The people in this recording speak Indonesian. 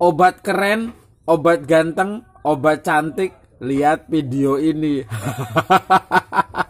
obat keren, obat ganteng, obat cantik. Lihat video ini.